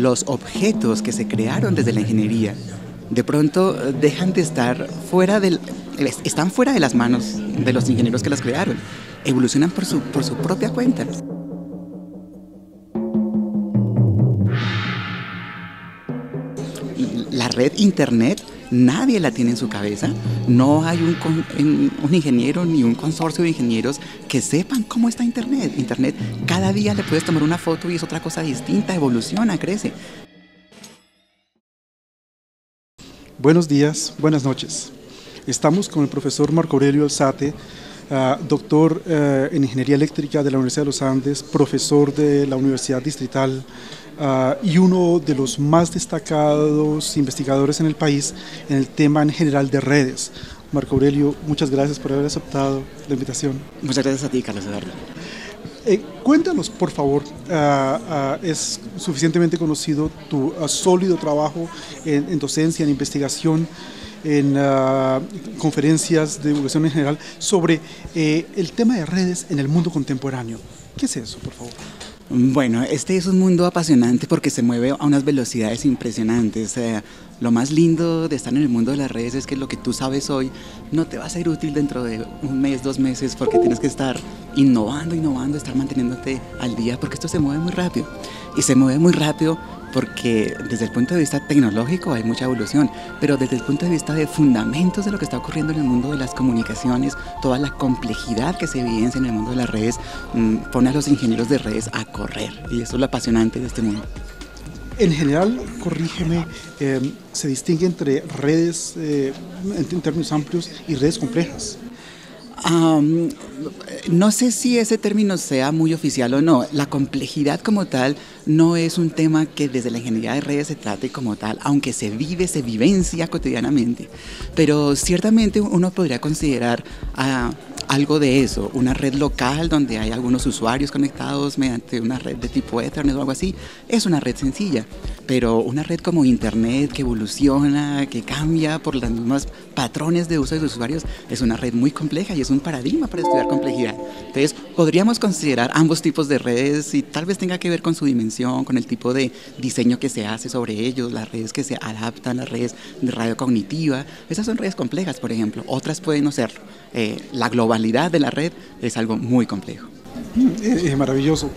los objetos que se crearon desde la ingeniería de pronto eh, dejan de estar fuera del, están fuera de las manos de los ingenieros que las crearon, evolucionan por su, por su propia cuenta. Red Internet nadie la tiene en su cabeza. No hay un, ingeniero ni un consorcio de ingenieros que sepan cómo está Internet. Internet cada día le puedes tomar una foto y es otra cosa distinta, evoluciona, crece. Buenos días, buenas noches. Estamos con el profesor Marco Aurelio Alzate, ah, doctor eh, en Ingeniería Eléctrica de la Universidad de los Andes, profesor de la Universidad Distrital ah, y uno de los más destacados investigadores en el país en el tema en general de redes. Marco Aurelio, muchas gracias por haber aceptado la invitación. Muchas gracias a ti, Carlos Eduardo. Eh, cuéntanos, por favor, ah, ah, es suficientemente conocido tu ah, sólido trabajo en, docencia, en investigación, en conferencias de educación en general, sobre eh, el tema de redes en el mundo contemporáneo. ¿Qué es eso, por favor? Bueno, este es un mundo apasionante porque se mueve a unas velocidades impresionantes. Lo más lindo de estar en el mundo de las redes es que lo que tú sabes hoy no te va a ser útil dentro de un mes, dos meses, porque tienes que estar innovando, innovando, estar manteniéndote al día, porque esto se mueve muy rápido. Y se mueve muy rápido porque desde el punto de vista tecnológico hay mucha evolución, pero desde el punto de vista de fundamentos de lo que está ocurriendo en el mundo de las comunicaciones, toda la complejidad que se evidencia en el mundo de las redes, mm, pone a los ingenieros de redes a correr. Y eso es lo apasionante de este mundo. En general, corrígeme, em, se distingue entre redes eh, en términos amplios y redes complejas no sé si ese término sea muy oficial o no. La complejidad como tal no es un tema que desde la ingeniería de redes se trate como tal, aunque se vive, se vivencia cotidianamente. Pero ciertamente uno podría considerar a algo de eso, una red local donde hay algunos usuarios conectados mediante una red de tipo Ethernet o algo así, es una red sencilla, pero una red como Internet que evoluciona, que cambia por los mismos patrones de uso de los usuarios, es una red muy compleja y es un paradigma para estudiar complejidad. Entonces, podríamos considerar ambos tipos de redes y tal vez tenga que ver con su dimensión, con el tipo de diseño que se hace sobre ellos, las redes que se adaptan, las redes de radio cognitiva, esas son redes complejas, por ejemplo, otras pueden no serlo. Eh, la globalidad de la red es algo muy complejo. Mm, es maravilloso.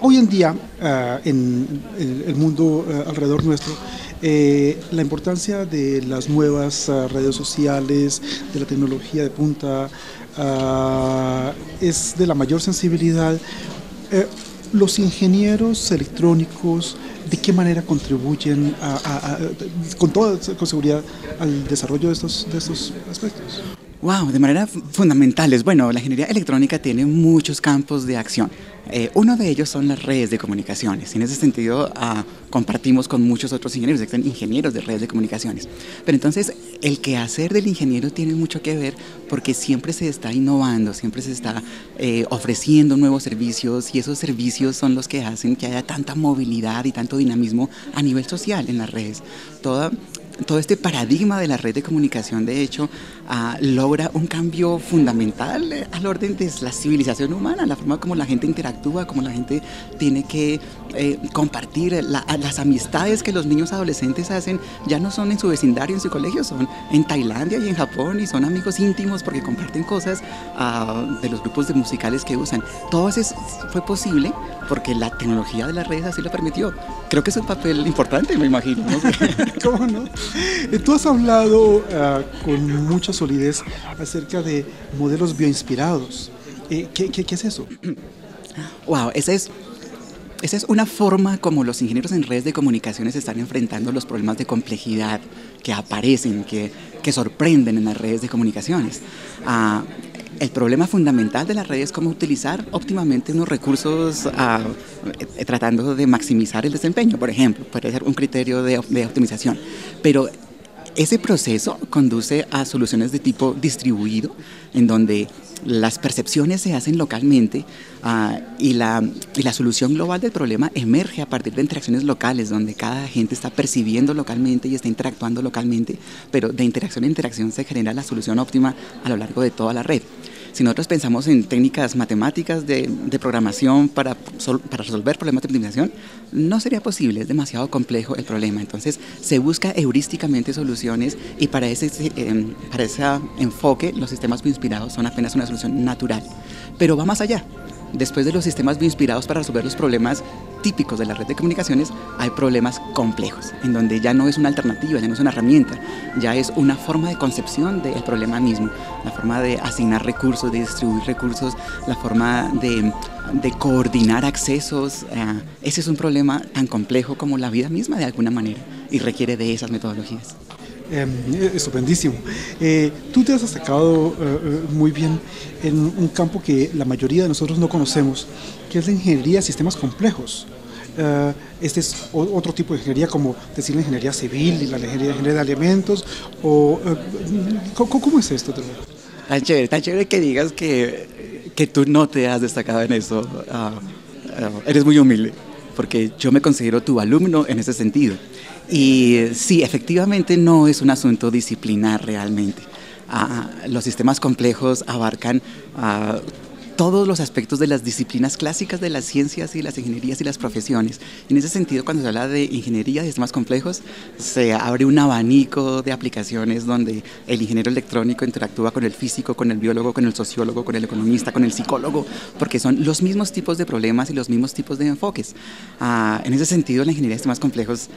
Hoy en día, eh, en, el mundo eh, alrededor nuestro, la importancia de las nuevas redes sociales, de la tecnología de punta, es de la mayor sensibilidad. los ingenieros electrónicos, ¿de qué manera contribuyen con toda seguridad al desarrollo de estos, de estos aspectos? Wow, de manera fundamentales. Bueno, la ingeniería electrónica tiene muchos campos de acción. Eh, uno de ellos son las redes de comunicaciones. En ese sentido, ah, compartimos con muchos otros ingenieros, existen ingenieros de redes de comunicaciones. Pero entonces, el quehacer del ingeniero tiene mucho que ver porque siempre se está innovando, siempre se está eh, ofreciendo nuevos servicios y esos servicios son los que hacen que haya tanta movilidad y tanto dinamismo a nivel social en las redes. Toda todo este paradigma de la red de comunicación, de hecho, ah, logra un cambio fundamental eh, al orden de la civilización humana, la forma como la gente interactúa, como la gente tiene que eh, compartir las amistades que los niños adolescentes hacen, ya no son en su vecindario, en su colegio, son en Tailandia y en Japón y son amigos íntimos porque comparten cosas ah, de los grupos de musicales que usan. Todo eso fue posible porque la tecnología de las redes así lo permitió. Creo que es un papel importante, me imagino. ¿Cómo no? Eh, tú has hablado ah, con mucha solidez acerca de modelos bioinspirados. Eh, ¿qué, qué, es eso? Wow, esa es, esa es una forma como los ingenieros en redes de comunicaciones están enfrentando los problemas de complejidad que aparecen, que, que sorprenden en las redes de comunicaciones. Ah, el problema fundamental de las redes es cómo utilizar óptimamente unos recursos ah, eh, tratando de maximizar el desempeño, por ejemplo, puede ser un criterio de, optimización. Pero ese proceso conduce a soluciones de tipo distribuido, en donde las percepciones se hacen localmente ah, y, la, y, la, solución global del problema emerge a partir de interacciones locales, donde cada gente está percibiendo localmente y está interactuando localmente, pero de interacción a interacción se genera la solución óptima a lo largo de toda la red. Si nosotros pensamos en técnicas matemáticas de, programación para, para resolver problemas de optimización, no sería posible, es demasiado complejo el problema. Entonces se busca heurísticamente soluciones y para ese, eh, para ese enfoque los sistemas bioinspirados son apenas una solución natural. Pero va más allá. Después de los sistemas bioinspirados para resolver los problemas típicos de la red de comunicaciones, hay problemas complejos, en donde ya no es una alternativa, ya no es una herramienta, ya es una forma de concepción del problema mismo, la forma de asignar recursos, de distribuir recursos, la forma de, coordinar accesos. Ese es un problema tan complejo como la vida misma de alguna manera y requiere de esas metodologías. Eh, estupendísimo. Eh, tú te has destacado eh, eh, muy bien en un campo que la mayoría de nosotros no conocemos, que es la ingeniería de sistemas complejos. este es otro tipo de ingeniería, como decir la ingeniería civil y la ingeniería, de alimentos. O, ¿cómo, es esto? Tan chévere, tan chévere que digas que, que tú no te has destacado en eso. Ah, eres muy humilde, porque yo me considero tu alumno en ese sentido. Y sí, efectivamente no es un asunto disciplinar realmente. Ah, los sistemas complejos abarcan ah, todos los aspectos de las disciplinas clásicas de las ciencias y las ingenierías y las profesiones. en ese sentido, cuando se habla de ingeniería de sistemas complejos, se abre un abanico de aplicaciones donde el ingeniero electrónico interactúa con el físico, con el biólogo, con el sociólogo, con el economista, con el psicólogo, porque son los mismos tipos de problemas y los mismos tipos de enfoques. Ah, en ese sentido, la ingeniería de sistemas complejos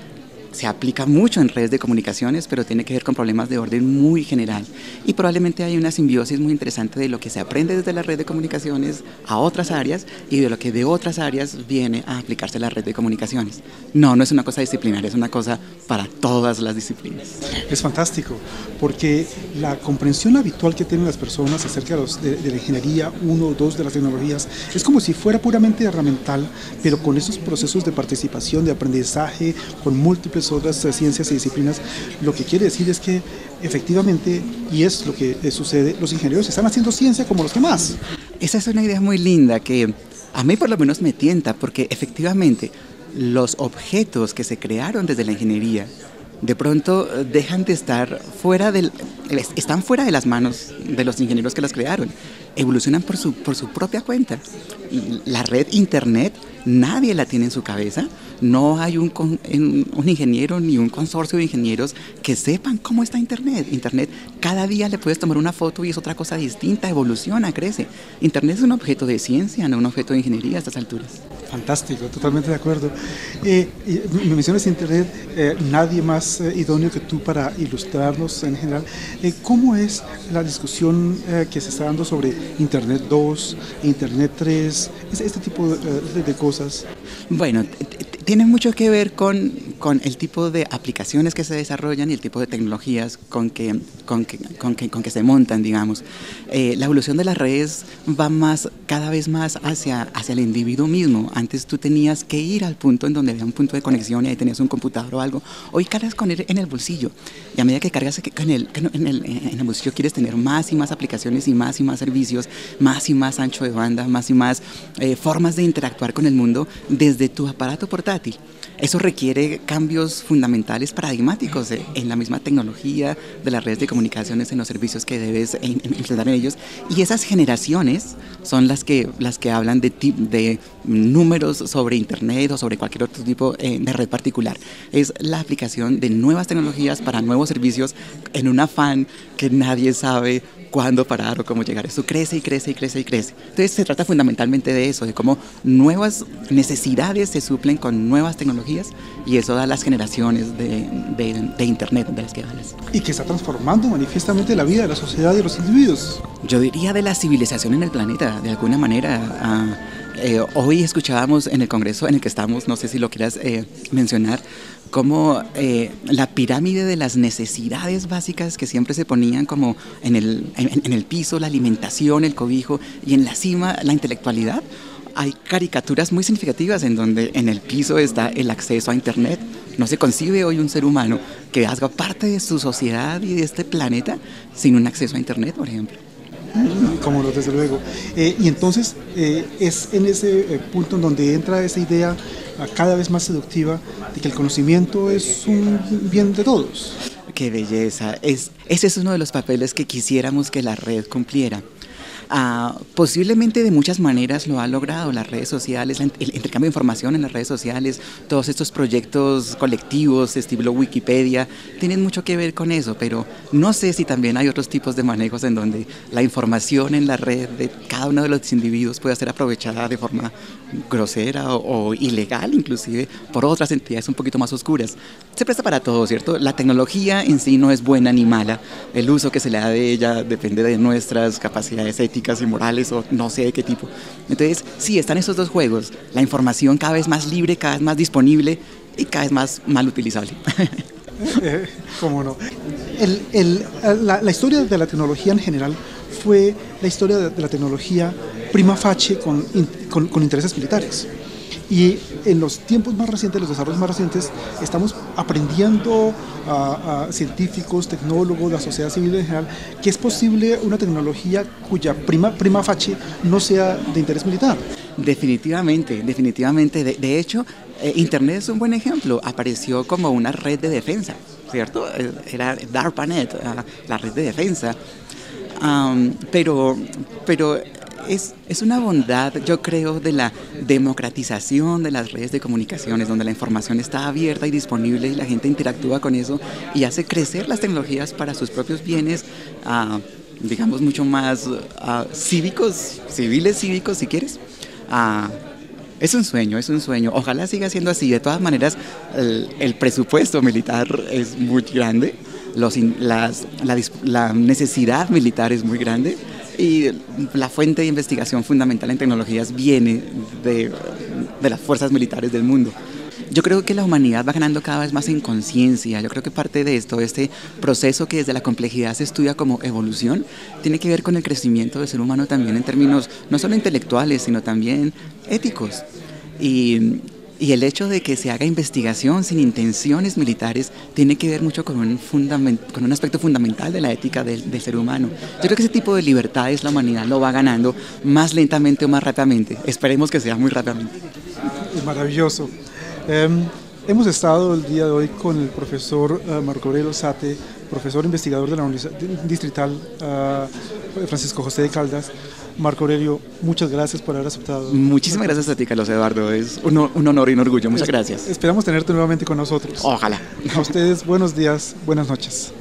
se aplica mucho en redes de comunicaciones, pero tiene que ver con problemas de orden muy general. Y probablemente hay una simbiosis muy interesante de lo que se aprende desde la red de comunicaciones a otras áreas y de lo que de otras áreas viene a aplicarse la red de comunicaciones. No, no es una cosa disciplinaria, es una cosa para todas las disciplinas. Es fantástico, porque la comprensión habitual que tienen las personas acerca de, los, de, la ingeniería, uno o dos de las tecnologías, es como si fuera puramente herramental, pero con esos procesos de participación, de aprendizaje, con múltiples otras ciencias y disciplinas, lo que quiere decir es que efectivamente, y es lo que sucede, los ingenieros están haciendo ciencia como los demás. Esa es una idea muy linda que a mí por lo menos me tienta, porque efectivamente los objetos que se crearon desde la ingeniería de pronto dejan de estar fuera del, están fuera de las manos de los ingenieros que las crearon, evolucionan por su, por su propia cuenta. La red Internet nadie la tiene en su cabeza, no hay un, un, ingeniero ni un consorcio de ingenieros que sepan cómo está Internet. Internet cada día le puedes tomar una foto y es otra cosa distinta, evoluciona, crece. Internet es un objeto de ciencia, no un objeto de ingeniería a estas alturas. Fantástico, totalmente de acuerdo. Eh, me mencionas Internet, eh, nadie más eh, idóneo que tú para ilustrarnos en general. Eh, ¿Cómo es la discusión que se está dando sobre Internet 2, Internet 3, este, tipo de, de cosas? Bueno, tiene mucho que ver con, con, el tipo de aplicaciones que se desarrollan y el tipo de tecnologías con que, con que, con que, con que se montan, digamos. Eh, la evolución de las redes va más, cada vez más hacia, hacia el individuo mismo. Antes tú tenías que ir al punto en donde había un punto de conexión y ahí tenías un computador o algo. Hoy cargas con él en el bolsillo. Y a medida que cargas en el, en el, en el bolsillo quieres tener más y más aplicaciones y más y más servicios, más y más ancho de banda, más y más eh, formas de interactuar con el mundo desde tu aparato portátil eso requiere cambios fundamentales paradigmáticos en la misma tecnología de las redes de comunicaciones, en los servicios que debes implementar en ellos. Y esas generaciones son las que, las que hablan de, de números sobre Internet o sobre cualquier otro tipo eh, de red particular. Es la aplicación de nuevas tecnologías para nuevos servicios en un afán que nadie sabe cuándo parar o cómo llegar. Eso crece y crece y crece y crece. Entonces se trata fundamentalmente de eso, de cómo nuevas necesidades se suplen con nuevas tecnologías y eso da las generaciones de, de, Internet de las que hablas. Y que está transformando manifiestamente la vida de la sociedad y de los individuos. Yo diría de la civilización en el planeta, de alguna manera. Ah, eh, hoy escuchábamos en el Congreso en el que estamos, no sé si lo quieras eh, mencionar, como eh, la pirámide de las necesidades básicas que siempre se ponían como en el, en, el piso, la alimentación, el cobijo y en la cima la intelectualidad. Hay caricaturas muy significativas en donde en el piso está el acceso a Internet. No se concibe hoy un ser humano que haga parte de su sociedad y de este planeta sin un acceso a Internet, por ejemplo. Como lo desde luego. Eh, y entonces eh, es en ese punto en donde entra esa idea cada vez más seductiva de que el conocimiento es un bien de todos. Qué belleza. Es, ese es uno de los papeles que quisiéramos que la red cumpliera. Ah, posiblemente de muchas maneras lo ha logrado las redes sociales, el intercambio de información en las redes sociales, todos estos proyectos colectivos, estilo Wikipedia, tienen mucho que ver con eso, pero no sé si también hay otros tipos de manejos en donde la información en la red de cada uno de los individuos puede ser aprovechada de forma grosera o, ilegal inclusive por otras entidades un poquito más oscuras. Se presta para todo, ¿cierto? La tecnología en sí no es buena ni mala, el uso que se le da de ella depende de nuestras capacidades éticas y morales o no sé de qué tipo. Entonces, sí, están esos dos juegos. La información cada vez más libre, cada vez más disponible y cada vez más mal utilizable. ¿Cómo no? la, historia de la tecnología en general fue la historia de, la tecnología prima facie con, con intereses militares. Y en los tiempos más recientes, los desarrollos más recientes, estamos aprendiendo a, científicos, tecnólogos, la sociedad civil en general, que es posible una tecnología cuya prima, prima facie no sea de interés militar. Definitivamente, definitivamente. De, hecho, eh, Internet es un buen ejemplo. Apareció como una red de defensa, ¿cierto? Eh, era DARPANET, ah, la red de defensa. pero, pero es, es, una bondad, yo creo, de la democratización de las redes de comunicaciones, donde la información está abierta y disponible y la gente interactúa con eso y hace crecer las tecnologías para sus propios bienes, uh, digamos, mucho más uh, cívicos, civiles cívicos, si quieres. Uh, es un sueño, es un sueño. Ojalá siga siendo así. De todas maneras, el, presupuesto militar es muy grande, la necesidad militar es muy grande y la fuente de investigación fundamental en tecnologías viene de, de las fuerzas militares del mundo. Yo creo que la humanidad va ganando cada vez más en conciencia. Yo creo que parte de esto, este proceso que desde la complejidad se estudia como evolución, tiene que ver con el crecimiento del ser humano también en términos no solo intelectuales, sino también éticos. Y y el hecho de que se haga investigación sin intenciones militares tiene que ver mucho con un, con un aspecto fundamental de la ética del, ser humano. Yo creo que ese tipo de libertades la humanidad lo va ganando más lentamente o más rápidamente. Esperemos que sea muy rápidamente. Es maravilloso. Em, hemos estado el día de hoy con el profesor uh, Marco Aurelio Sate, profesor investigador de la Universidad Distrital uh, Francisco José de Caldas. Marco Aurelio, muchas gracias por haber aceptado. Muchísimas gracias a ti, Carlos Eduardo. Es un, un honor y un orgullo. Muchas gracias. Esperamos tenerte nuevamente con nosotros. Ojalá. A ustedes, buenos días, buenas noches.